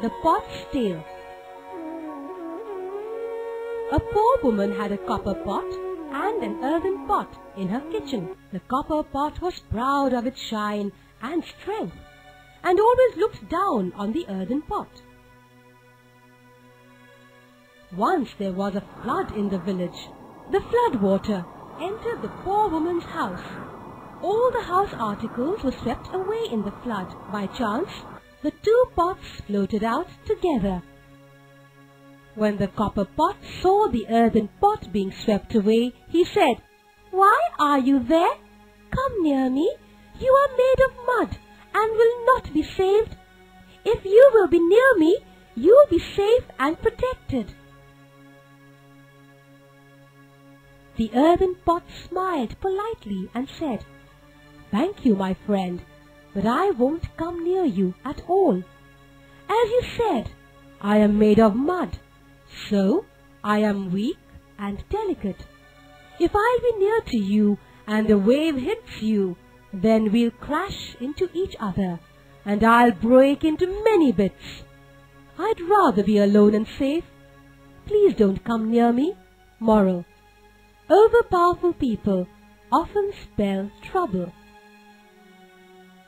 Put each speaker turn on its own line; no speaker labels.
The Pot's Tale A poor woman had a copper pot and an earthen pot in her kitchen. The copper pot was proud of its shine and strength and always looked down on the earthen pot. Once there was a flood in the village. The flood water entered the poor woman's house. All the house articles were swept away in the flood. By chance, the two pots floated out together. When the copper pot saw the earthen pot being swept away, he said, Why are you there? Come near me. You are made of mud and will not be saved. If you will be near me, you will be safe and protected. The earthen pot smiled politely and said, Thank you, my friend, but I won't come near you at all. As you said, I am made of mud, so I am weak and delicate. If I'll be near to you and the wave hits you, then we'll crash into each other and I'll break into many bits. I'd rather be alone and safe. Please don't come near me. Moral. Overpowerful people often spell trouble.